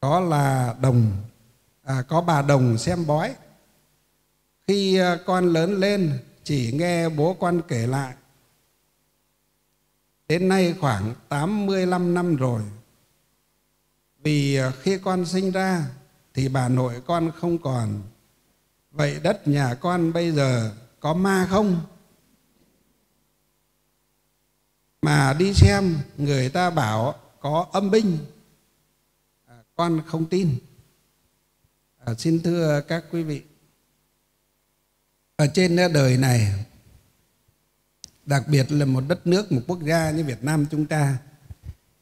đó là đồng. À, có bà đồng xem bói. Khi à, con lớn lên chỉ nghe bố con kể lại. Đến nay khoảng 85 năm rồi. Vì à, khi con sinh ra thì bà nội con không còn. Vậy đất nhà con bây giờ có ma không? Mà đi xem người ta bảo có âm binh con không tin. À, xin thưa các quý vị ở trên đời này đặc biệt là một đất nước một quốc gia như Việt Nam chúng ta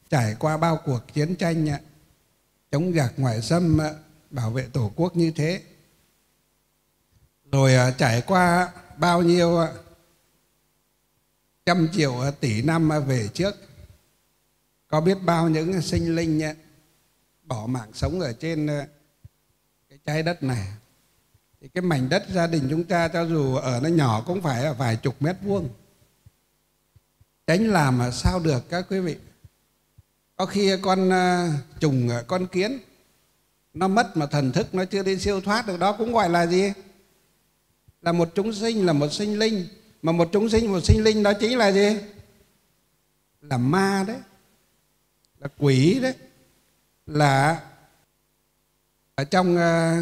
trải qua bao cuộc chiến tranh à, chống giặc ngoại xâm à, bảo vệ tổ quốc như thế rồi à, trải qua bao nhiêu trăm triệu tỷ năm về trước có biết bao những sinh linh bỏ mạng sống ở trên ờ, cái trái đất này. Thì cái mảnh đất gia đình chúng ta cho dù ở nó nhỏ cũng phải ở vài chục mét vuông. Tránh làm mà sao được các quý vị? Có khi con ờ, trùng con kiến, nó mất mà thần thức nó chưa đi siêu thoát được, đó cũng gọi là gì? Là một chúng sinh, là một sinh linh. Mà một chúng sinh, một sinh linh đó chính là gì? Là ma đấy, là quỷ đấy là ở trong ờ,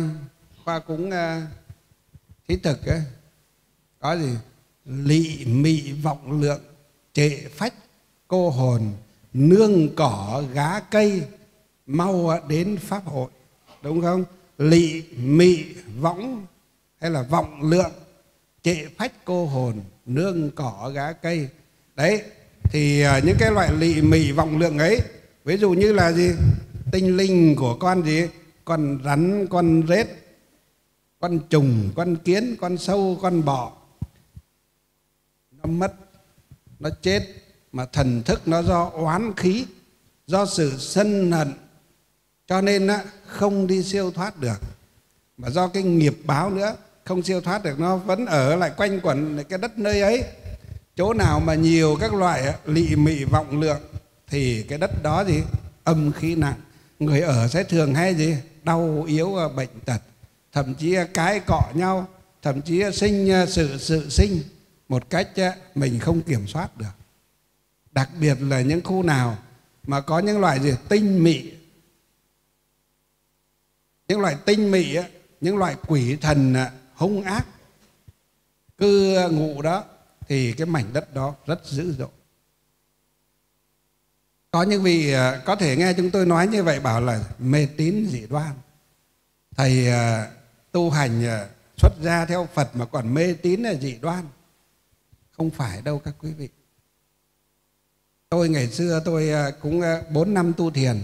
khoa cúng thí thực ấy, có gì? Lị mị vọng lượng trệ phách cô hồn nương cỏ gá cây mau đến pháp hội. Đúng không? Lị mị võng hay là vọng lượng trệ phách cô hồn nương cỏ gá cây. Đấy thì ờ, những cái loại lị mị vọng lượng ấy ví dụ như là gì? Tinh linh của con gì? Con rắn con rết con trùng con kiến con sâu con bọ. Nó mất nó chết mà thần thức nó do oán khí do sự sân hận. Cho nên á, không đi siêu thoát được. Mà do cái nghiệp báo nữa không siêu thoát được nó vẫn ở lại quanh quẩn cái đất nơi ấy. Chỗ nào mà nhiều các loại lị mị vọng lượng thì cái đất đó gì? Âm khí nặng người ở sẽ thường hay gì? Đau, yếu, bệnh tật. Thậm chí cái cọ nhau. Thậm chí sinh à, sự sự sinh. Một cách à, mình không kiểm soát được. Đặc biệt là những khu nào mà có những loại gì? Tinh mị. Những loại tinh mị những loại quỷ thần à, hung ác. Cư ngụ đó thì cái mảnh đất đó rất dữ dội có những vị ờ, có thể nghe chúng tôi nói như vậy bảo là mê tín dị đoan. Thầy ờ, tu hành ờ, xuất gia theo phật mà còn mê tín là dị đoan. Không phải đâu các quý vị. Tôi ngày xưa tôi cũng bốn năm tu thiền.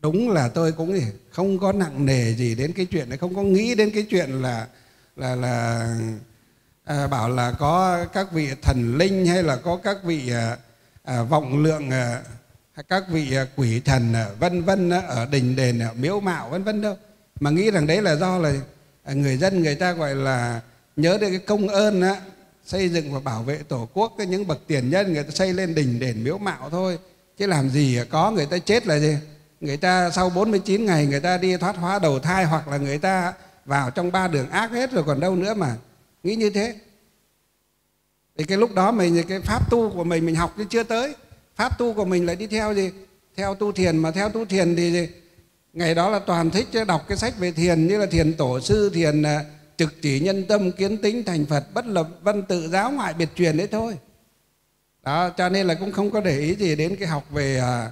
Đúng là tôi cũng không có nặng nề gì đến cái chuyện này không có nghĩ đến cái chuyện là là là à, bảo là có các vị thần linh hay là có các vị à, à, vọng lượng à, các vị à, quỷ thần à, vân vân à, ở đình đền ở miếu mạo vân vân đâu. Mà nghĩ rằng đấy là do là người dân người ta gọi là nhớ đến cái công ơn á, xây dựng và bảo vệ tổ quốc cái những bậc tiền nhân người ta xây lên đình đền miếu mạo thôi. Chứ làm gì có người ta chết là gì? Người ta sau 49 ngày người ta đi thoát hóa đầu thai hoặc là người ta vào trong ba đường ác hết rồi còn đâu nữa mà. Nghĩ như thế thì cái lúc đó mình cái pháp tu của mình mình học chứ chưa tới. Pháp tu của mình lại đi theo gì? Theo tu thiền mà theo tu thiền thì gì? ngày đó là toàn thích đọc cái sách về thiền như là thiền tổ sư thiền à, trực chỉ nhân tâm kiến tính thành phật bất lập văn tự giáo ngoại biệt truyền đấy thôi. Đó cho nên là cũng không có để ý gì đến cái học về à,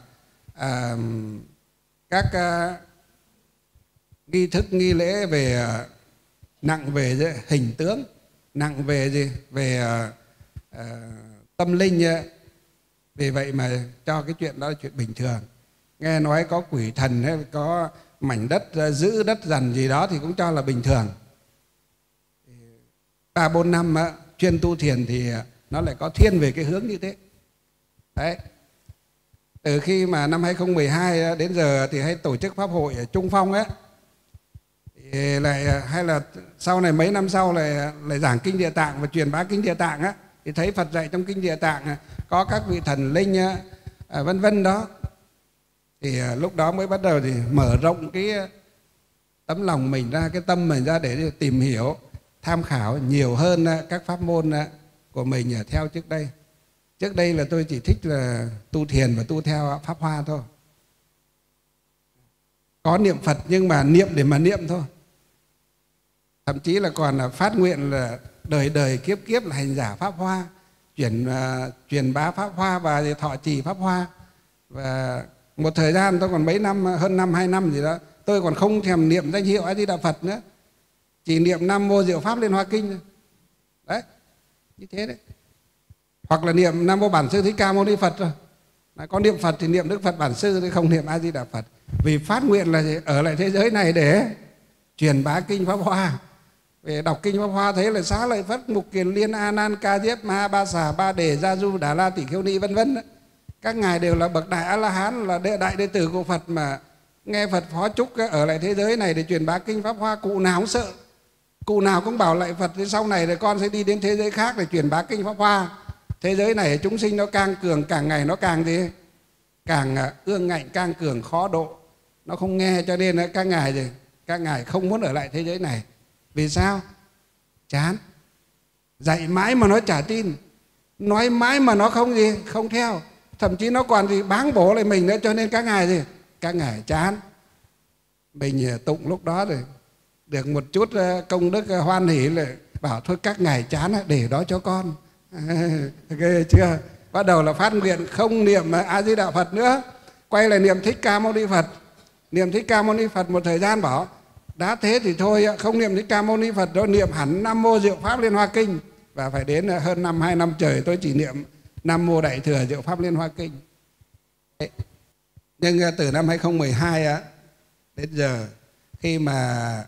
à, các à, nghi thức nghi lễ về à, nặng về hình tướng nặng về gì? Về à, Ờ, tâm linh vì vậy mà cho cái chuyện đó là chuyện bình thường. Nghe nói có quỷ thần hay có mảnh đất ờ, giữ đất dần gì đó thì cũng cho là bình thường. Ba bốn năm chuyên tu thiền thì nó lại có thiên về cái hướng như thế. Đấy. Từ khi mà năm 2012 đến giờ thì hay tổ chức pháp hội ở Trung Phong ấy thì lại ờ, hay là sau này mấy năm sau lại lại giảng kinh địa tạng và truyền bá kinh địa tạng á thì thấy Phật dạy trong kinh địa tạng à, có các vị thần linh à, à, vân vân đó. Thì lúc đó mới bắt đầu thì mở rộng cái tấm lòng mình ra, cái tâm mình ra để tìm hiểu, tham khảo nhiều hơn các pháp môn của mình theo trước đây. Trước đây là tôi chỉ thích là tu thiền và tu theo pháp hoa thôi. Có niệm phật nhưng mà niệm để mà niệm thôi. Thậm chí là còn là phát nguyện là đời đời kiếp kiếp là hành giả pháp hoa chuyển uh, truyền bá pháp hoa và thọ trì pháp hoa. Và một thời gian tôi còn mấy năm hơn năm hai năm gì đó tôi còn không thèm niệm danh hiệu a di đà phật nữa. Chỉ niệm năm mô diệu pháp liên hoa kinh đấy như thế đấy. Hoặc là niệm nam mô bản sư thích ca mâu ni phật rồi Đấy, có niệm phật thì niệm đức phật bản sư thì không niệm a di đà phật. Vì phát nguyện là ở lại thế giới này để truyền bá kinh pháp hoa về đọc kinh pháp hoa thấy là xá lợi phất, mục kiền liên, a nan, ca diếp, ma ba xà, ba đề, gia du, đà la tỷ khiêu ni, vân vân. Các ngài đều là bậc đại a la hán là đệ đại đệ tử của phật mà nghe phật phó chúc ở lại thế giới này để truyền bá kinh pháp hoa, cụ nào cũng sợ. Cụ nào cũng bảo lại phật thì sau này thì con sẽ đi đến thế giới khác để truyền bá kinh pháp hoa. Thế giới này chúng sinh nó càng cường, càng ngày nó càng gì? Càng à, ương ngạnh càng cường, khó độ. Nó không nghe cho nên các ngài gì? Các ngài không muốn ở lại thế giới này vì sao? Chán. Dạy mãi mà nó trả tin. Nói mãi mà nó không gì, không theo. Thậm chí nó còn gì báng bổ lại mình nữa, cho nên các ngài gì? Các ngài chán. Mình à, tụng lúc đó rồi, được một chút à, công đức à, hoan hỷ là bảo thôi các ngài chán để đó cho con. Ghê chưa? Bắt đầu là phát nguyện không niệm a di đà phật nữa. Quay lại niệm thích ca mâu ni phật. Niệm thích ca mâu ni phật một thời gian bảo đã thế thì thôi không niệm đến ca mâu ni phật đâu, niệm hẳn nam mô diệu pháp liên hoa kinh. Và phải đến ờ, hơn năm, hai năm trời tôi chỉ niệm nam mô đại thừa diệu pháp liên hoa kinh. Nhưng ờ, từ năm 2012 á, đến giờ, khi mà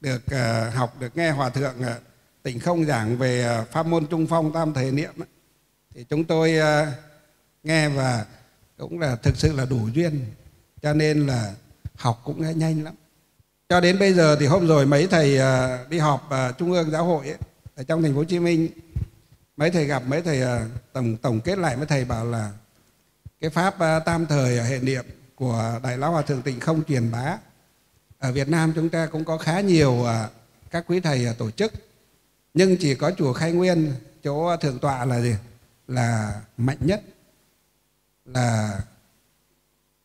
được ờ, học, được nghe hòa thượng tỉnh không giảng về pháp môn trung phong tam thể niệm thì chúng tôi nghe và cũng là thực sự là đủ duyên. Cho nên là học cũng nhanh lắm cho đến bây giờ thì hôm rồi mấy thầy à, đi họp à, trung ương giáo hội ấy, ở trong thành phố Hồ Chí Minh mấy thầy gặp mấy thầy à, tổng tổng kết lại mấy thầy bảo là cái pháp tam thời hệ niệm của đại lão hòa thượng tịnh không truyền bá. Ở Việt Nam chúng ta cũng có khá nhiều các quý thầy tổ chức. Nhưng chỉ có chùa Khai Nguyên chỗ thượng tọa là gì? Là mạnh nhất. Là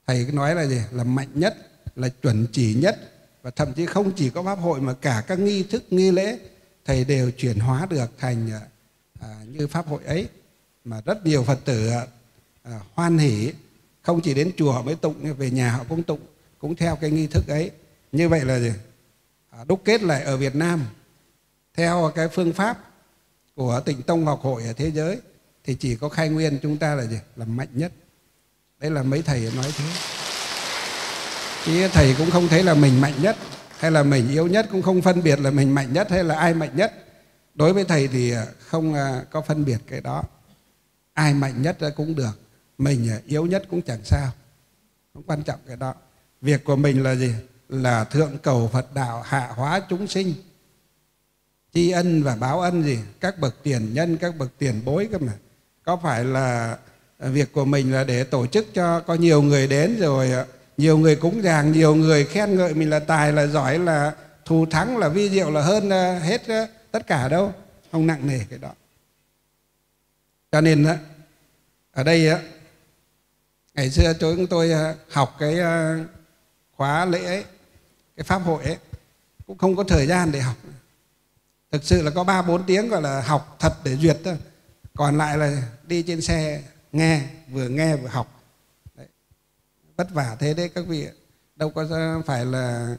thầy nói là gì? Là mạnh nhất là chuẩn chỉ nhất và thậm chí không chỉ có pháp hội mà cả các nghi thức nghi lễ thầy đều chuyển hóa được thành à, à như pháp hội ấy. Mà rất nhiều phật tử à, à hoan hỷ không chỉ đến chùa họ mới tụng về nhà họ cũng tụng cũng theo cái nghi thức ấy. Như vậy là gì? À, đúc kết lại ở Việt Nam. Theo cái phương pháp của tịnh tông học hội ở thế giới thì chỉ có khai nguyên chúng ta là gì? Là mạnh nhất. Đấy là mấy thầy nói thế chứ thầy cũng không thấy là mình mạnh nhất, hay là mình yếu nhất, cũng không phân biệt là mình mạnh nhất hay là ai mạnh nhất. Đối với thầy thì à, không à, có phân biệt cái đó. Ai mạnh nhất à, cũng được, mình yếu nhất cũng chẳng sao, không quan trọng cái đó. Việc của mình là gì? Là thượng cầu phật đạo, hạ hóa chúng sinh, tri ân và báo ân gì? Các bậc tiền nhân, các bậc tiền bối cơ mà. Có phải là việc của mình là để tổ chức cho có nhiều người đến rồi nhiều người cúng dường, nhiều người khen ngợi mình là tài, là giỏi, là thù thắng, là vi diệu, là hơn ờ, hết ờ, tất cả đâu. Không nặng nề cái đó. Cho nên ở đây ngày xưa chúng tôi ờ, học cái khóa lễ ấy cái pháp hội ấy, cũng không có thời gian để học. Thực sự là có ba bốn tiếng gọi là học thật để duyệt thôi. Còn lại là đi trên xe, nghe, vừa nghe vừa học vất vả thế đấy các vị đâu có phải là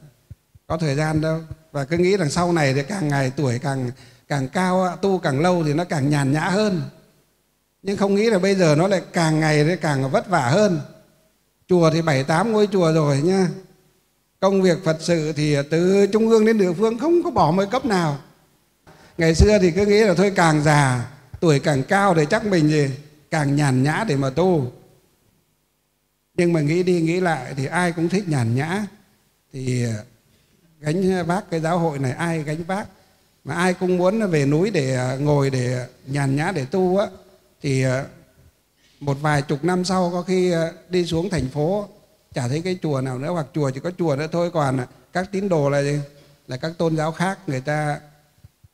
có thời gian đâu. Và cứ nghĩ rằng sau này thì càng ngày tuổi càng càng cao tu càng lâu thì nó càng nhàn nhã hơn. Nhưng không nghĩ là bây giờ nó lại càng ngày thì càng vất vả hơn. Chùa thì bảy tám ngôi chùa rồi nhá. Công việc phật sự thì từ trung ương đến địa phương không có bỏ một cấp nào. Ngày xưa thì cứ nghĩ là thôi càng già, tuổi càng cao thì chắc mình gì càng nhàn nhã để mà tu nhưng mà nghĩ đi, nghĩ lại thì ai cũng thích nhàn nhã. Thì ờ, gánh ờ, vác cái giáo hội này, ai gánh vác mà ai cũng muốn về núi để ờ, ngồi để nhàn nhã, để tu á. Thì một vài chục năm sau có khi đi xuống thành phố, chả thấy cái chùa nào nữa, hoặc chùa chỉ có chùa nữa thôi, còn các tín đồ là gì là các tôn giáo khác người ta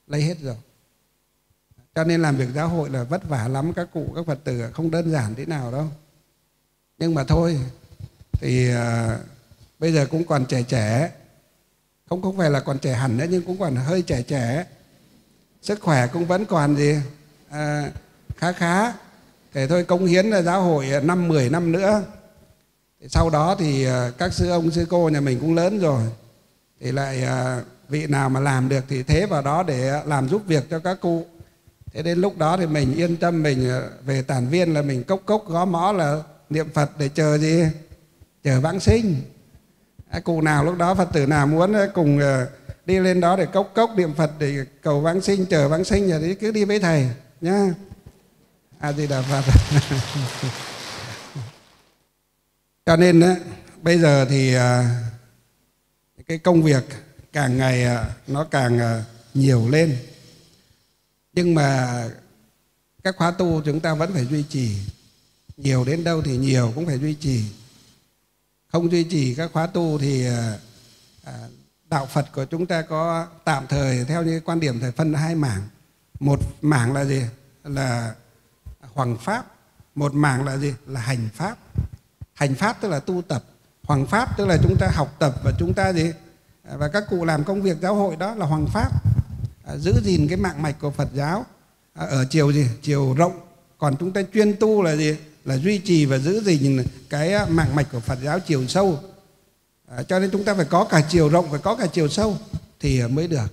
lấy hết rồi. Cho nên làm việc giáo hội là vất vả lắm, các cụ, các phật tử, không đơn giản thế nào đâu nhưng mà thôi thì à, bây giờ cũng còn trẻ trẻ. Không không phải là còn trẻ hẳn nữa nhưng cũng còn hơi trẻ trẻ. Sức khỏe cũng vẫn còn gì à, khá khá. Để thôi công hiến là giáo hội à, năm 10 năm nữa. Sau đó thì à, các sư ông sư cô nhà mình cũng lớn rồi. Thì lại à, vị nào mà làm được thì thế vào đó để làm giúp việc cho các cụ. Thế đến lúc đó thì mình yên tâm mình về tản viên là mình cốc cốc gõ mõ là niệm phật để chờ gì? Chờ vãng sinh. À, cụ nào lúc đó phật tử nào muốn à, cùng à, đi lên đó để cốc cốc niệm phật để cầu vãng sinh, chờ vãng sinh thì cứ đi với thầy, nhá. A di đà phật. Cho nên bây giờ thì cái công việc càng ngày nó càng nhiều lên. Nhưng mà các khóa tu chúng ta vẫn phải duy trì nhiều đến đâu thì nhiều cũng phải duy trì. Không duy trì các khóa tu thì ờ, ờ, đạo Phật của chúng ta có tạm thời theo như quan điểm thời phân hai mảng. Một mảng là gì? Là hoàng pháp một mảng là gì? Là hành pháp. Hành pháp tức là tu tập hoàng pháp tức là chúng ta học tập và chúng ta gì? Và các cụ làm công việc giáo hội đó là hoàng pháp. À, giữ gìn cái mạng mạch của Phật giáo à, ở chiều gì? Chiều rộng. Còn chúng ta chuyên tu là gì? Là duy trì và giữ gìn cái à, mạng mạch của Phật giáo chiều sâu. À, cho nên chúng ta phải có cả chiều rộng phải có cả chiều sâu thì mới được.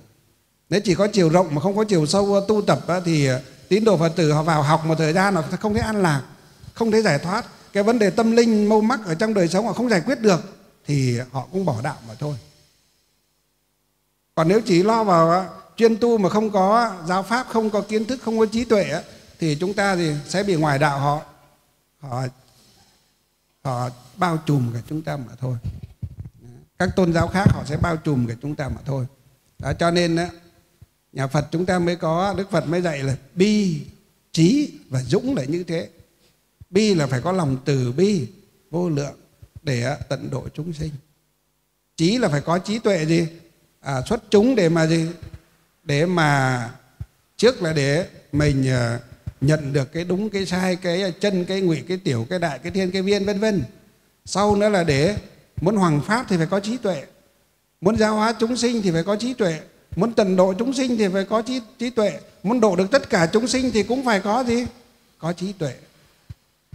Nếu chỉ có chiều rộng mà không có chiều sâu à, tu tập à, thì tín đồ phật tử họ vào học một thời gian họ không thấy an lạc không thấy giải thoát. Cái vấn đề tâm linh mâu mắc ở trong đời sống họ không giải quyết được thì họ cũng bỏ đạo mà thôi. Còn nếu chỉ lo vào chuyên tu mà không có giáo pháp không có kiến thức không có trí tuệ thì chúng ta thì sẽ bị ngoài đạo họ họ họ bao trùm cả chúng ta mà thôi. Các tôn giáo khác họ sẽ bao trùm cả chúng ta mà thôi. Đó cho nên nhà Phật chúng ta mới có Đức Phật mới dạy là bi trí và dũng là như thế. Bi là phải có lòng từ bi vô lượng để tận độ chúng sinh. Trí là phải có trí tuệ gì? À, xuất chúng để mà gì? Để mà trước là để mình à, nhận được cái đúng cái sai cái chân cái ngụy cái tiểu cái đại cái thiên cái viên vân vân. Sau nữa là để muốn hoàng pháp thì phải có trí tuệ. Muốn giáo hóa chúng sinh thì phải có trí tuệ. Muốn tận độ chúng sinh thì phải có trí, trí tuệ. Muốn độ được tất cả chúng sinh thì cũng phải có gì? Có trí tuệ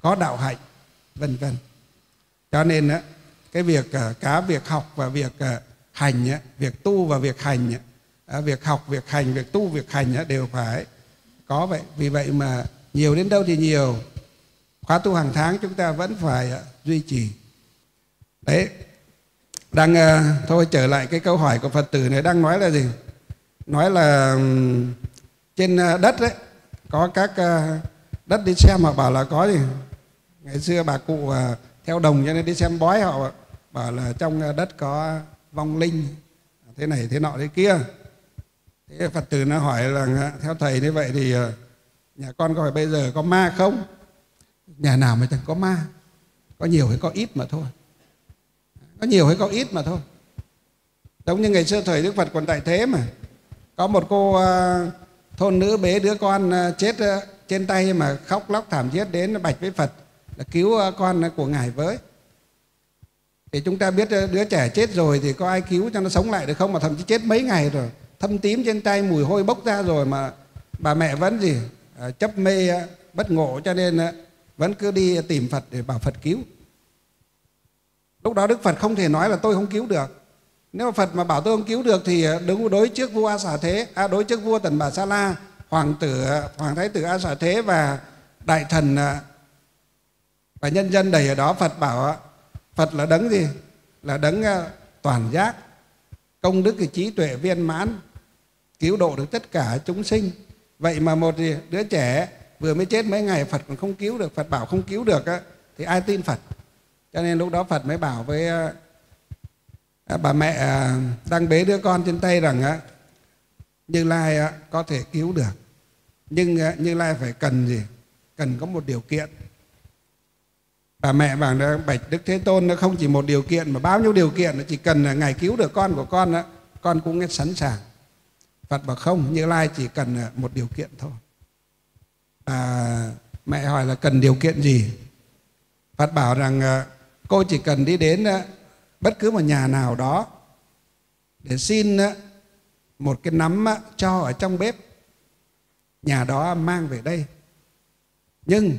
có đạo hạnh vân vân. Cho nên á cái việc ờ, cả việc học và việc ờ, hành việc tu và việc hành à, việc học việc hành việc tu việc hành đều phải có vậy vì vậy mà nhiều đến đâu thì nhiều. Khóa tu hàng tháng chúng ta vẫn phải à, duy trì. Đấy. Đang à, thôi trở lại cái câu hỏi của phật tử này đang nói là gì? Nói là trên uh, đất đấy có các uh, đất đi xem họ bảo là có gì? Ngày xưa bà cụ uh, theo đồng cho nên đi xem bói họ bảo là trong đất có vong linh thế này thế nọ thế kia thế phật tử nó hỏi là theo thầy như vậy thì ờ, nhà con có phải bây giờ có ma không? Nhà nào mà chẳng có ma, có nhiều hay có ít mà thôi. Có nhiều hay có ít mà thôi. Giống như ngày xưa thời đức phật còn tại thế mà. Có một cô ờ, thôn nữ bế đứa con ờ, chết trên tay mà khóc lóc thảm thiết đến bạch với Phật, là cứu con của ngài với. Thì chúng ta biết đứa trẻ chết rồi thì có ai cứu cho nó sống lại được không? Mà thậm chí chết mấy ngày rồi thâm tím trên tay mùi hôi bốc ra rồi mà bà mẹ vẫn gì à, chấp mê à, bất ngộ cho nên à, vẫn cứ đi tìm Phật để bảo Phật cứu. Lúc đó Đức Phật không thể nói là tôi không cứu được. Nếu mà Phật mà bảo tôi không cứu được thì đứng đối trước vua A Xà Thế, à, đối trước vua Tần Bà Sa La, hoàng tử hoàng thái tử A Xà Thế và đại thần và nhân dân đầy ở đó Phật bảo Phật là đấng gì? Là đấng toàn giác, công đức thì trí tuệ viên mãn, cứu độ được tất cả chúng sinh. Vậy mà một đứa trẻ vừa mới chết mấy ngày Phật còn không cứu được, Phật bảo không cứu được thì ai tin Phật? Cho nên lúc đó Phật mới bảo với à, à, bà mẹ à, đang bế đứa con trên tay rằng như lai có thể cứu được nhưng như lai phải cần gì cần có một điều kiện bà mẹ bảo là bạch đức thế tôn nó không chỉ một điều kiện mà bao nhiêu điều kiện chỉ cần ngài cứu được con của con đó, con cũng sẵn sàng phật bảo không như lai chỉ cần à, một điều kiện thôi. À, mẹ hỏi là cần điều kiện gì? Phật bảo rằng à, cô chỉ cần đi đến à, bất cứ một nhà nào đó để xin một cái nắm cho ở trong bếp. Nhà đó mang về đây. Nhưng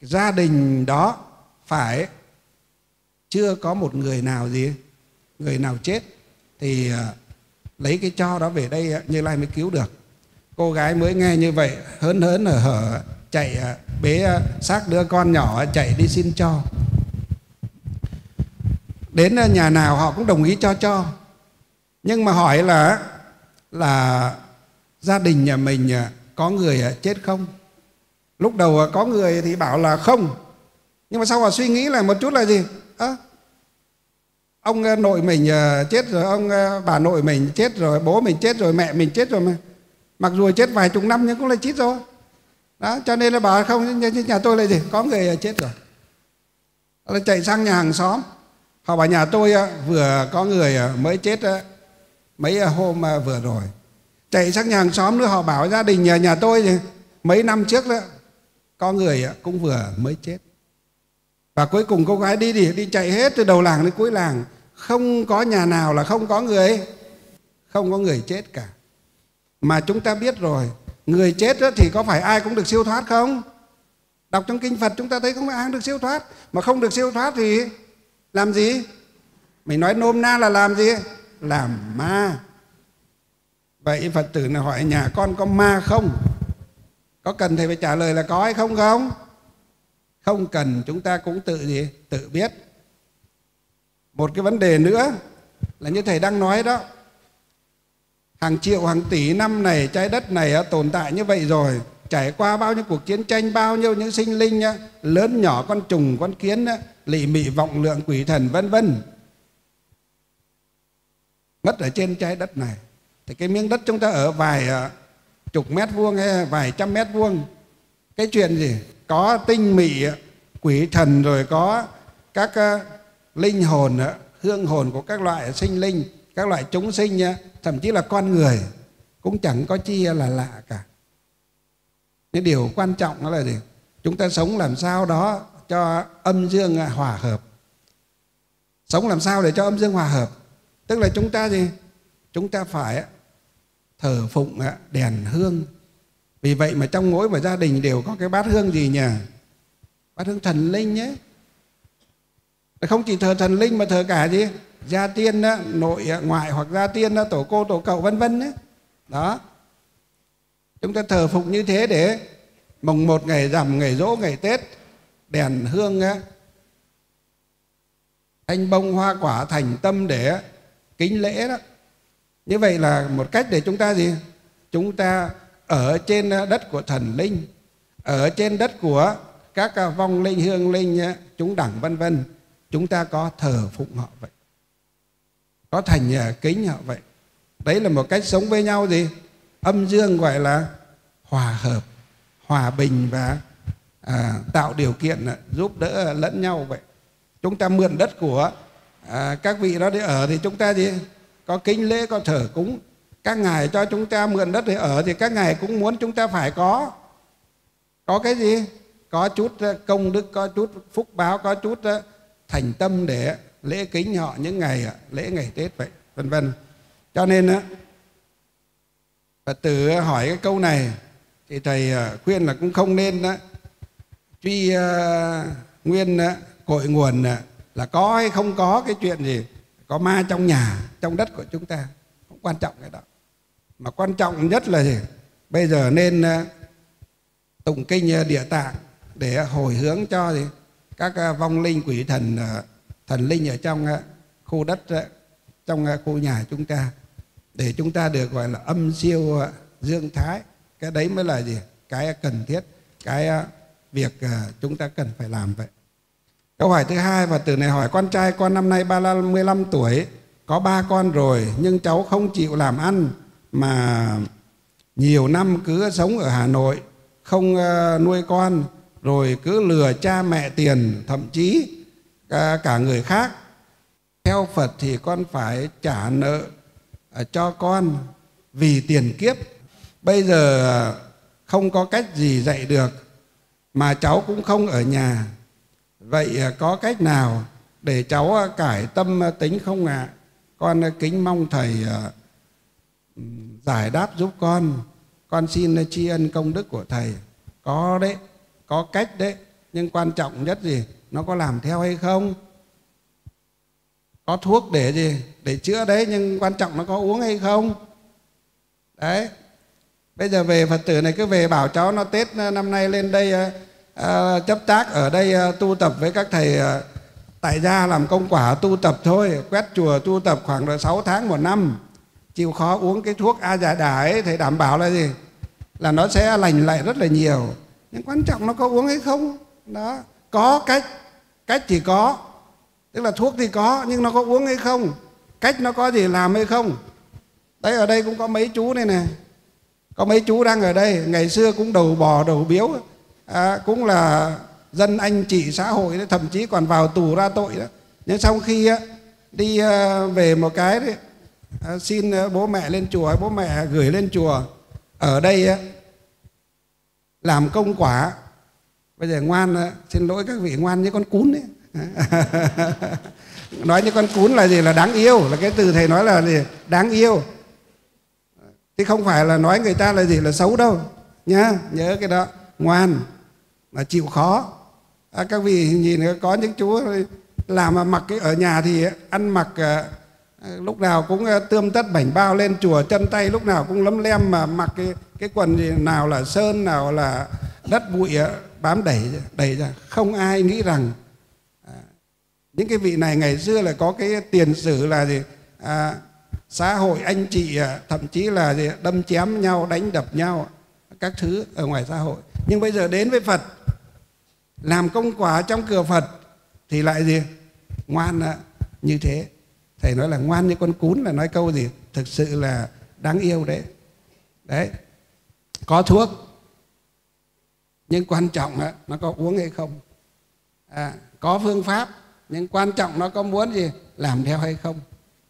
gia đình đó phải chưa có một người nào gì người nào chết thì lấy cái cho đó về đây à, như lai mới cứu được. Cô gái mới nghe như vậy hớn hớn ở hở chạy à, bế à, xác đứa con nhỏ chạy đi xin cho. Đến nhà nào họ cũng đồng ý cho cho. Nhưng mà hỏi là là gia đình nhà mình có người chết không? Lúc đầu có người thì bảo là không. Nhưng mà sau họ suy nghĩ là một chút là gì? À, ông ờ, nội mình ờ, chết rồi, ông ờ, bà nội mình chết rồi, bố mình chết rồi, mẹ mình chết rồi mà. Mặc dù chết vài chục năm nhưng cũng là chết rồi. Đó, cho nên là bà không, nhà tôi là gì? Có người chết rồi. Là chạy sang nhà hàng xóm. Họ bảo, nhà tôi vừa có người mới chết mấy hôm vừa rồi. Chạy sang nhà hàng xóm nữa, họ bảo gia đình, nhà nhà tôi thì mấy năm trước đó, có người cũng vừa mới chết. Và cuối cùng cô gái đi thì đi chạy hết từ đầu làng đến cuối làng không có nhà nào là không có người. Không có người chết cả. Mà chúng ta biết rồi, người chết thì có phải ai cũng được siêu thoát không? Đọc trong kinh phật chúng ta thấy không ai được siêu thoát. Mà không được siêu thoát thì làm gì? Mình nói nôm na là làm gì? Làm ma. Vậy phật tử là hỏi nhà con có ma không? Có cần thầy phải trả lời là có hay không không? Không cần, chúng ta cũng tự gì? Tự biết một cái vấn đề nữa là như thầy đang nói đó. Hàng triệu hàng tỷ năm này trái đất này tồn tại như vậy rồi trải qua bao nhiêu cuộc chiến tranh bao nhiêu những sinh linh lớn nhỏ con trùng con kiến lị mị vọng lượng quỷ thần vân vân. Mất ở trên trái đất này. Thì cái miếng đất chúng ta ở vài à, chục mét vuông hay vài trăm mét vuông cái chuyện gì? Có tinh mị quỷ thần rồi có các uh, linh hồn hương hồn của các loại sinh linh, các loại chúng sinh thậm chí là con người, cũng chẳng có chi là lạ cả. Cái điều quan trọng đó là gì? Chúng ta sống làm sao đó cho âm dương hòa hợp. Sống làm sao để cho âm dương hòa hợp? Tức là chúng ta gì? Chúng ta phải thờ phụng đèn hương. Vì vậy mà trong mỗi một gia đình đều có cái bát hương gì nhỉ? Bát hương thần linh nhé không chỉ thờ thần linh mà thờ cả gì gia tiên đó, nội à, ngoại hoặc gia tiên đó, tổ cô tổ cậu vân vân đó. đó chúng ta thờ phụng như thế để mùng một ngày rằm ngày rỗ ngày tết đèn hương đó. anh bông hoa quả thành tâm để kính lễ đó như vậy là một cách để chúng ta gì chúng ta ở trên đất của thần linh ở trên đất của các à, vong linh hương linh chúng đẳng vân vân chúng ta có thờ phụng họ vậy. Có thành nhà kính họ vậy. Đấy là một cách sống với nhau gì? Âm dương gọi là hòa hợp hòa bình và à, tạo điều kiện à, giúp đỡ lẫn nhau vậy. Chúng ta mượn đất của à, các vị đó để ở thì chúng ta gì? Có kính lễ có thờ cúng. Các ngài cho chúng ta mượn đất để ở thì các ngài cũng muốn chúng ta phải có. Có cái gì? Có chút à, công đức có chút phúc báo có chút à, thành tâm để lễ kính họ những ngày à, lễ ngày tết vậy vân vân. Cho nên á phật tử hỏi cái câu này thì thầy à, khuyên là cũng không nên đó, truy uh, nguyên cội nguồn là có hay không có cái chuyện gì có ma trong nhà trong đất của chúng ta không quan trọng cái đó. Mà quan trọng nhất là gì? Bây giờ nên uh, tụng kinh địa tạng để hồi hướng cho gì? Các à, vong linh quỷ thần à, thần linh ở trong à, khu đất trong khu nhà chúng ta. Để chúng ta được, gọi là, âm siêu dương thái. Cái đấy mới là gì? Cái cần thiết, cái việc chúng ta cần phải làm vậy. Câu hỏi thứ hai và từ này hỏi, con trai, con năm nay 35 tuổi, có ba con rồi, nhưng cháu không chịu làm ăn mà nhiều năm cứ sống ở Hà Nội, không nuôi con rồi cứ lừa cha mẹ tiền thậm chí cả, cả người khác. Theo phật thì con phải trả nợ à, cho con vì tiền kiếp. Bây giờ à, không có cách gì dạy được mà cháu cũng không ở nhà. Vậy à, có cách nào để cháu cải tâm tính không ạ? À? con kính mong thầy giải đáp giúp con. Con xin tri ân công đức của thầy. Có đấy có cách đấy nhưng quan trọng nhất gì? Nó có làm theo hay không? Có thuốc để gì? Để chữa đấy nhưng quan trọng nó có uống hay không? Đấy. Bây giờ về phật tử này cứ về bảo cháu nó tết ờ, năm nay lên đây uh, chấp tác ở đây uh, tu tập với các thầy uh, tại gia làm công quả tu tập thôi quét chùa tu tập khoảng là 6 tháng một năm. Chịu khó uống cái thuốc a già đà ấy thầy đảm bảo là gì? Là nó sẽ lành lại rất là nhiều nhưng quan trọng nó có uống hay không. Đó có cách cách thì có tức là thuốc thì có nhưng nó có uống hay không cách nó có gì làm hay không. Đấy ở đây cũng có mấy chú này nè. Có mấy chú đang ở đây ngày xưa cũng đầu bò đầu biếu. À, cũng là dân anh chị xã hội đấy, thậm chí còn vào tù ra tội đó. Nhưng sau khi đi về một cái đấy, xin bố mẹ lên chùa bố mẹ gửi lên chùa. Ở đây á, làm công quả. Bây giờ ngoan xin lỗi các vị ngoan như con cún đấy nói như con cún là gì? Là đáng yêu. Là cái từ thầy nói là gì? Đáng yêu. Chứ không phải là nói người ta là gì? Là xấu đâu. Nhá nhớ cái đó. Ngoan mà chịu khó. À, các vị nhìn có những chú làm mà mặc cái ở nhà thì ăn mặc à, lúc nào cũng à, tươm tất bảnh bao lên chùa chân tay lúc nào cũng lấm lem mà mặc cái cái quần gì nào là sơn nào là đất bụi bám đẩy đẩy ra. Không ai nghĩ rằng à, những cái vị này ngày xưa là có cái tiền sử là gì? À, xã hội anh chị à, thậm chí là gì, đâm chém nhau đánh đập nhau các thứ ở ngoài xã hội. Nhưng bây giờ đến với phật làm công quả trong cửa phật thì lại gì? Ngoan như thế. Thầy nói là ngoan như con cún là nói câu gì? Thực sự là đáng yêu đấy. Đấy có thuốc. Nhưng quan trọng đó, nó có uống hay không? À, có phương pháp nhưng quan trọng nó có muốn gì làm theo hay không?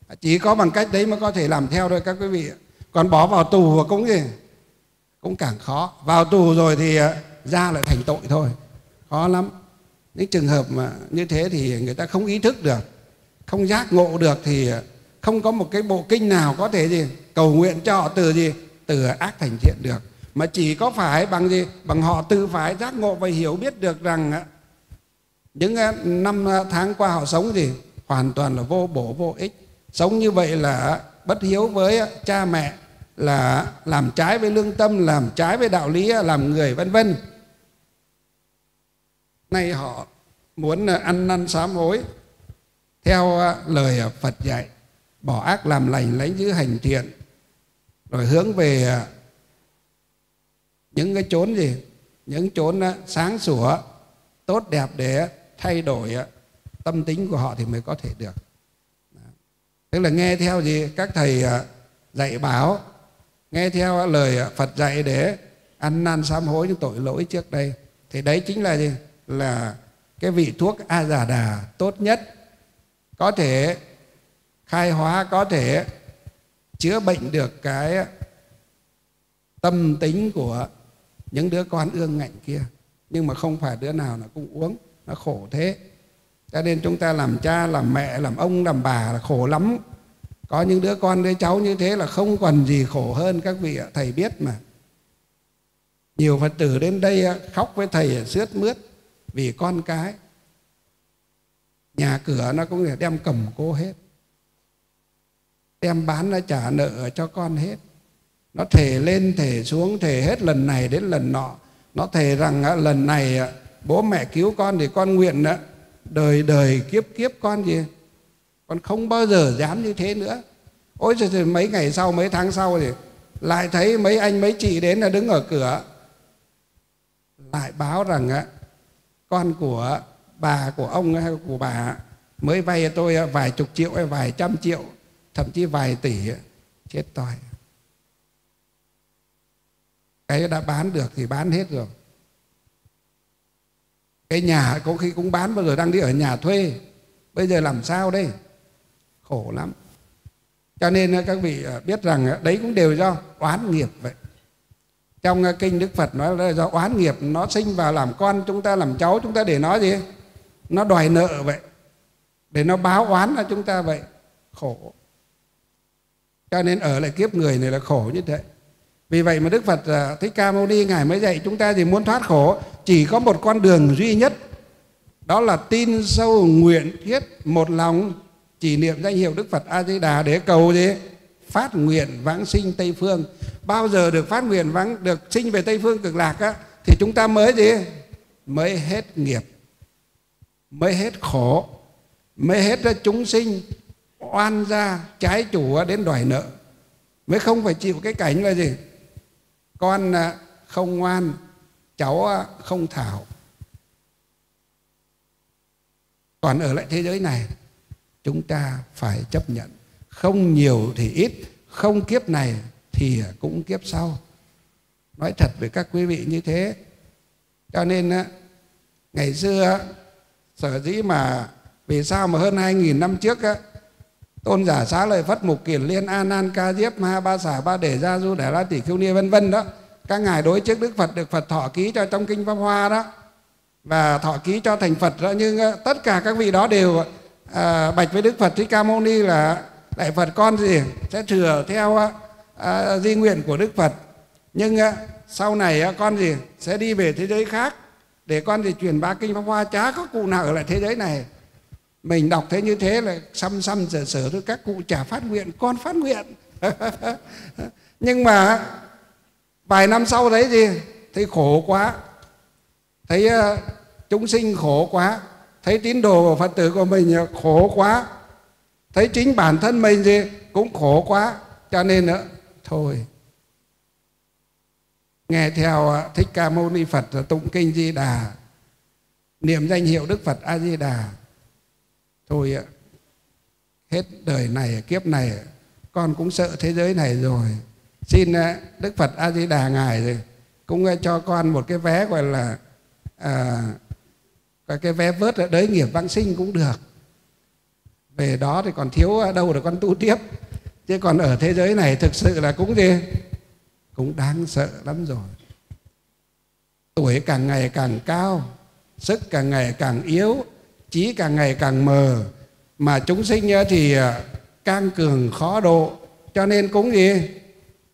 À, chỉ có bằng cách đấy mới có thể làm theo thôi các quý vị còn bỏ vào tù và cũng gì? Cũng càng khó. Vào tù rồi thì à, ra lại thành tội thôi. Khó lắm. Những trường hợp mà như thế thì người ta không ý thức được không giác ngộ được thì à, không có một cái bộ kinh nào có thể gì cầu nguyện cho họ từ gì? Từ ác thành thiện được mà chỉ có phải bằng gì? Bằng họ tự phải giác ngộ và hiểu biết được rằng những năm tháng qua họ sống gì hoàn toàn là vô bổ, vô ích. Sống như vậy là bất hiếu với cha mẹ, là làm trái với lương tâm, làm trái với đạo lý làm người, vân vân. Nay họ muốn ăn năn sám hối, theo lời Phật dạy, bỏ ác làm lành, lấy giữ hành thiện, rồi hướng về những cái chốn gì? Những chốn sáng sủa, tốt đẹp để thay đổi tâm tính của họ thì mới có thể được. Tức là nghe theo gì? Các thầy à, dạy bảo, nghe theo lời à, Phật dạy để ăn năn sám hối những tội lỗi trước đây. Thì đấy chính là gì? Là cái vị thuốc a già đà tốt nhất. Có thể khai hóa, có thể chữa bệnh được cái tâm tính của những đứa con ương ngạnh kia. Nhưng mà không phải đứa nào nó cũng uống, nó khổ thế. Cho nên chúng ta làm cha, làm mẹ, làm ông, làm bà là khổ lắm. Có những đứa con đứa cháu như thế là không còn gì khổ hơn các vị ạ, thầy biết mà. Nhiều phật tử đến đây khóc với thầy sướt mướt vì con cái. Nhà cửa nó cũng đem cầm cố hết. Đem bán nó trả nợ cho con hết nó thể lên thể xuống thể hết lần này đến lần nọ. Nó thề rằng à, lần này à, bố mẹ cứu con thì con nguyện à, đời đời kiếp kiếp con gì? Con không bao giờ dám như thế nữa. Ôi trời mấy ngày sau, mấy tháng sau thì lại thấy mấy anh, mấy chị đến là đứng ở cửa. Lại báo rằng con của bà, của ông hay của bà mới vay tôi vài chục triệu hay vài trăm triệu, thậm chí vài tỷ chết toi cái đã bán được thì bán hết rồi. Cái nhà có khi cũng bán bao giờ đang đi ở nhà thuê. Bây giờ làm sao đây? Khổ lắm. Cho nên ờ, các vị ờ, biết rằng ờ, đấy cũng đều do oán nghiệp vậy. Trong kinh đức phật nói là do oán nghiệp, nó sinh vào làm con chúng ta, làm cháu chúng ta để nó gì? Nó đòi nợ vậy. Để nó báo oán là chúng ta vậy. Khổ. Cho nên ở lại kiếp người này là khổ như thế vì vậy mà đức phật à, thích ca mâu ni ngài mới dạy chúng ta thì muốn thoát khổ chỉ có một con đường duy nhất đó là tin sâu nguyện thiết một lòng chỉ niệm danh hiệu đức phật a di đà để cầu gì? Phát nguyện vãng sinh tây phương. Bao giờ được phát nguyện vãng được sinh về tây phương cực lạc á, thì chúng ta mới gì? Mới hết nghiệp mới hết khổ mới hết ra chúng sinh oan gia trái chủ đến đòi nợ. Mới không phải chịu cái cảnh là gì? Con à, không ngoan cháu à, không thảo. Còn ở lại thế giới này chúng ta phải chấp nhận. Không nhiều thì ít không kiếp này thì cũng kiếp sau. Nói thật với các quý vị như thế. Cho nên à, ngày xưa sở dĩ mà vì sao mà hơn 2.000 năm trước á, tôn giả xá lợi phất mục kiền liên a nan ca diếp ma ba xả ba để gia du để la tỷ khiêu nia vân vân đó. Các ngài đối trước đức phật được phật thọ ký cho trong kinh pháp hoa đó. Và thọ ký cho thành phật đó nhưng ờ, tất cả các vị đó đều à, bạch với đức phật thích ca mâu ni là đại phật con gì sẽ thừa theo à, di nguyện của đức phật. Nhưng à, sau này à, con gì sẽ đi về thế giới khác để con thì truyền ba kinh pháp hoa chả có cụ nào ở lại thế giới này mình đọc thế như thế là xăm xăm giờ sở thôi các cụ chả phát nguyện con phát nguyện. Nhưng mà vài năm sau thấy gì thấy khổ quá. Thấy uh, chúng sinh khổ quá. Thấy tín đồ của phật tử của mình ờ, khổ quá. Thấy chính bản thân mình gì cũng khổ quá. Cho nên nữa thôi. Nghe theo thích ca mâu ni phật tụng kinh di đà niệm danh hiệu đức phật a di đà thôi ạ hết đời này kiếp này con cũng sợ thế giới này rồi. Xin à, đức phật a di đà ngài rồi cũng à, cho con một cái vé gọi là à, cái vé vớt ở đới nghiệp vãng sinh cũng được. Về đó thì còn thiếu à, đâu để con tu tiếp. Chứ còn ở thế giới này thực sự là cũng gì? Cũng đáng sợ lắm rồi. Tuổi càng ngày càng cao sức càng ngày càng yếu trí càng ngày càng mờ. Mà chúng sinh ờ, thì ờ, càng cường khó độ. Cho nên cũng gì?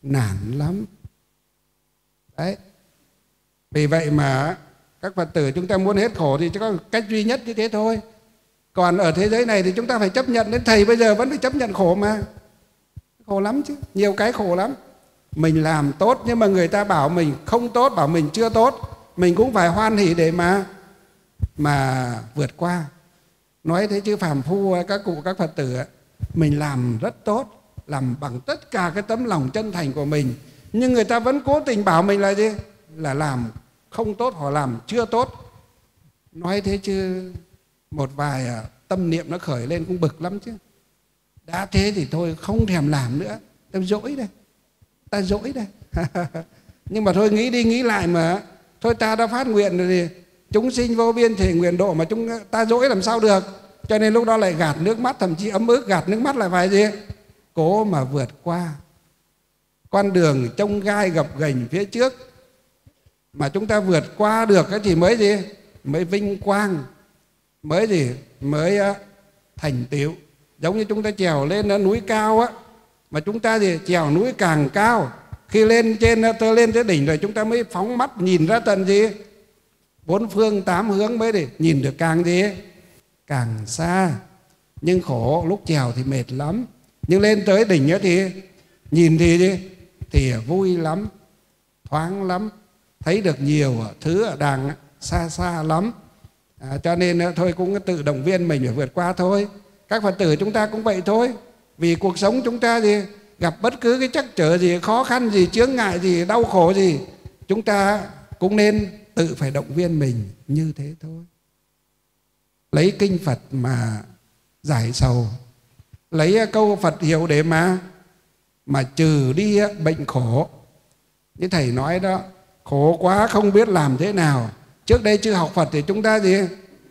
Nản lắm. Đấy. Vì vậy mà ờ, các phật tử chúng ta muốn hết khổ thì chỉ có cách duy nhất như thế thôi. Còn ở thế giới này thì chúng ta phải chấp nhận đến thầy bây giờ vẫn phải chấp nhận khổ mà. Khổ lắm chứ, nhiều cái khổ lắm. Mình làm tốt nhưng mà người ta bảo mình không tốt, bảo mình chưa tốt, mình cũng phải hoan hỷ để mà mà vượt qua. Nói thế chứ phàm phu, các cụ, các phật tử mình làm rất tốt, làm bằng tất cả cái tấm lòng chân thành của mình. Nhưng người ta vẫn cố tình bảo mình là gì? Là làm không tốt họ làm chưa tốt. Nói thế chứ một vài à, tâm niệm nó khởi lên cũng bực lắm chứ. Đã thế thì thôi, không thèm làm nữa. Ta dỗi đây. Ta dỗi đây. Nhưng mà thôi, nghĩ đi, nghĩ lại mà. Thôi ta đã phát nguyện rồi thì chúng sinh vô biên thể nguyện độ mà chúng ta dỗi làm sao được? Cho nên lúc đó lại gạt nước mắt, thậm chí ấm ức gạt nước mắt lại phải gì? Cố mà vượt qua. Con đường trông gai gập ghềnh phía trước mà chúng ta vượt qua được cái thì mới gì? Mới vinh quang, mới gì? Mới ờ, thành tựu. Giống như chúng ta trèo lên ờ, núi cao á, mà chúng ta gì? Trèo núi càng cao. Khi lên trên ờ, tôi lên tới đỉnh rồi chúng ta mới phóng mắt nhìn ra tận gì? Bốn phương tám hướng mới để nhìn được càng gì càng xa. Nhưng khổ lúc trèo thì mệt lắm. Nhưng lên tới đỉnh ấy thì nhìn thì thì vui lắm thoáng lắm. Thấy được nhiều thứ ở đàng xa xa lắm. À, cho nên à, thôi cũng tự động viên mình phải vượt qua thôi. Các phật tử chúng ta cũng vậy thôi. Vì cuộc sống chúng ta gì gặp bất cứ cái trắc trở gì khó khăn gì chướng ngại gì đau khổ gì chúng ta cũng nên tự phải động viên mình như thế thôi. Lấy kinh phật mà giải sầu. Lấy à, câu phật hiệu để mà mà trừ đi à, bệnh khổ. Như thầy nói đó khổ quá không biết làm thế nào. Trước đây chưa học phật thì chúng ta gì?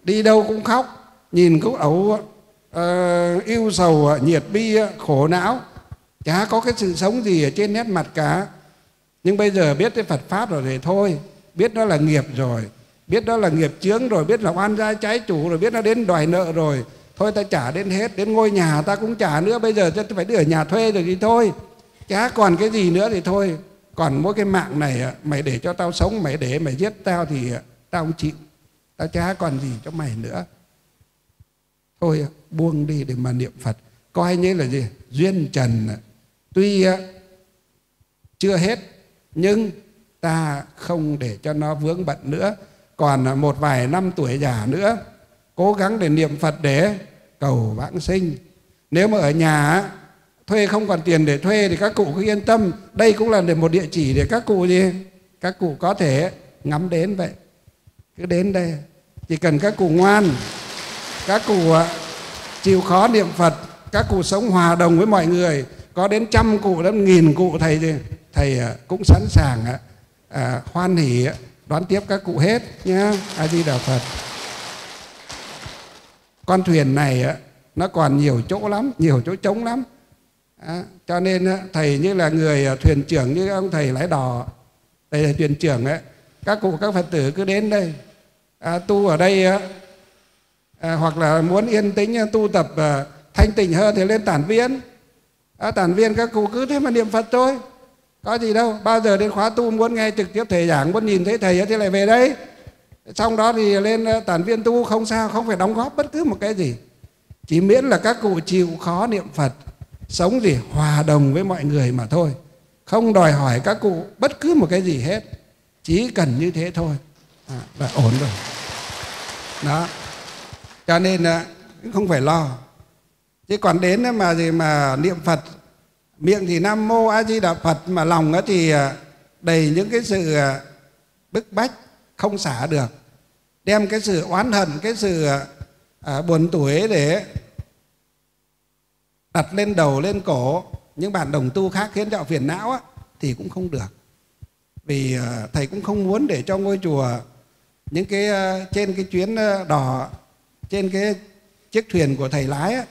Đi đâu cũng khóc nhìn cũng ẩu uh, yêu sầu à, nhiệt bi khổ não. Chả có cái sự sống gì ở trên nét mặt cả. Nhưng bây giờ biết cái phật pháp rồi thì thôi biết đó là nghiệp rồi. Biết đó là nghiệp chướng rồi. Biết là oan gia trái chủ rồi. Biết nó đến đòi nợ rồi. Thôi ta trả đến hết. Đến ngôi nhà ta cũng trả nữa. Bây giờ ta phải đưa ở nhà thuê rồi thì thôi. Chả còn cái gì nữa thì thôi. Còn mỗi cái mạng này mày để cho tao sống, mày để mày giết tao thì à, tao không chịu. Tao chả còn gì cho mày nữa. Thôi buông đi để mà niệm phật. Coi như là gì? Duyên trần tuy à, chưa hết, nhưng ta không để cho nó vướng bận nữa. Còn một vài năm tuổi già nữa, cố gắng để niệm phật để cầu vãng sinh. Nếu mà ở nhà thuê không còn tiền để thuê thì các cụ cứ yên tâm. Đây cũng là một địa chỉ để các cụ gì các cụ có thể ngắm đến vậy. Cứ đến đây. Chỉ cần các cụ ngoan, các cụ chịu khó niệm phật, các cụ sống hòa đồng với mọi người. Có đến trăm cụ, đến nghìn cụ thầy thì thầy à, cũng sẵn sàng à, hoan hỉ đón tiếp các cụ hết nhé a di đà phật. Con thuyền này nó còn nhiều chỗ lắm nhiều chỗ trống lắm. À, cho nên thầy như là người à, thuyền trưởng như ông thầy lái đò thầy là thuyền trưởng ấy các cụ các phật tử cứ đến đây. À, tu ở đây à, hoặc là muốn yên tĩnh à, tu tập à, thanh tịnh hơn thì lên tản viên. À, tản viên các cụ cứ thế mà niệm phật thôi có gì đâu bao giờ đến khóa tu muốn nghe trực tiếp thầy giảng muốn nhìn thấy thầy thì lại về đây xong đó thì lên ờ, tản viên tu không sao không phải đóng góp bất cứ một cái gì. Chỉ miễn là các cụ chịu khó niệm phật sống gì hòa đồng với mọi người mà thôi. Không đòi hỏi các cụ bất cứ một cái gì hết chỉ cần như thế thôi. À, là ổn rồi. Đó. Cho nên ờ, không phải lo. Chứ còn đến mà gì mà niệm phật miệng thì nam mô a di đà phật mà lòng thì à, đầy những cái sự à, bức bách không xả được. Đem cái sự oán hận cái sự à, à, buồn tuổi để đặt lên đầu lên cổ những bạn đồng tu khác khiến cho phiền não á, thì cũng không được. Vì à, thầy cũng không muốn để cho ngôi chùa những cái à, trên cái chuyến đò trên cái chiếc thuyền của thầy lái á,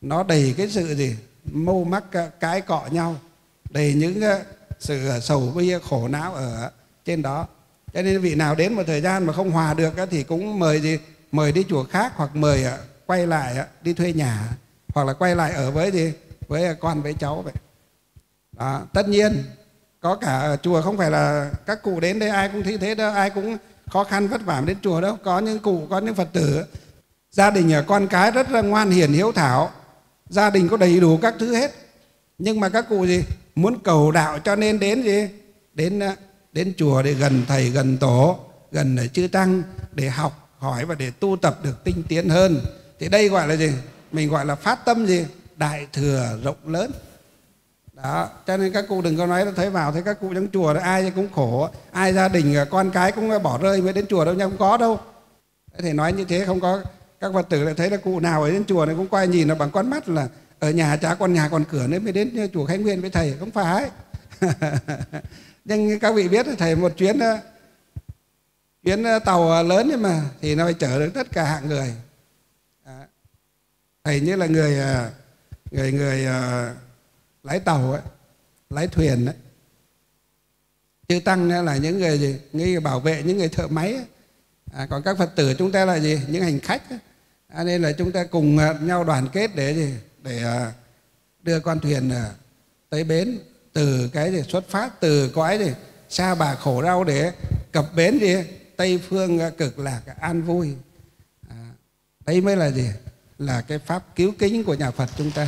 nó đầy cái sự gì? Mâu mắc ờ, cái cọ nhau đầy những ờ, sự ờ, sầu bi khổ não ở trên đó cho nên vị nào đến một thời gian mà không hòa được thì cũng mời gì, mời đi chùa khác hoặc mời quay lại đi thuê nhà, hoặc là quay lại ở với gì, với con, với cháu vậy đó. tất nhiên, có cả ở chùa không phải là các cụ đến đây ai cũng thấy thế đâu, ai cũng khó khăn vất vả đến chùa đâu có những cụ, có những phật tử, gia đình con cái rất là ngoan hiền, hiếu thảo gia đình có đầy đủ các thứ hết. Nhưng mà các cụ gì? Muốn cầu đạo cho nên đến gì? Đến ờ, đến chùa để gần thầy, gần tổ, gần ờ, chư tăng để học, hỏi và để tu tập được tinh tiến hơn. Thì đây gọi là gì? Mình gọi là phát tâm gì? Đại thừa rộng lớn. Đó, cho nên các cụ đừng có nói thấy vào thấy các cụ trong chùa đó ai cũng khổ. Ai gia đình ờ, con cái cũng bỏ rơi mới đến chùa đâu nha, không có đâu. Thì nói như thế không có các phật tử lại thấy là cụ nào ở đến chùa này cũng quay nhìn là bằng con mắt là ở nhà chả con nhà còn cửa nên mới đến chùa khánh nguyên với thầy. Không phải. Nhưng các vị biết thầy một chuyến ờ, chuyến ờ, tàu ờ, lớn nhưng mà thì nó phải chở được tất cả hạng người. Thầy như là người người người lái tàu ấy, lái thuyền ấy. chư tăng là những người gì? Người bảo vệ những người thợ máy ấy. À, còn các phật tử chúng ta là gì? Những hành khách. À, nên là chúng ta cùng à, nhau đoàn kết để gì? Để à, đưa con thuyền à, tới bến. Từ cái gì? Xuất phát từ cõi gì? Xa bà khổ đau để cập bến gì tây phương cực lạc an vui. À, đấy mới là gì? Là cái pháp cứu kính của nhà Phật chúng ta.